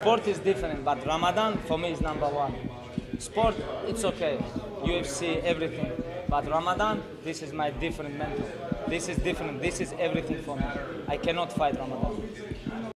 Sport is different, but Ramadan for me is number one. Sport, it's okay. UFC, everything. But Ramadan, this is my different mental. This is different. This is everything for me. I cannot fight Ramadan.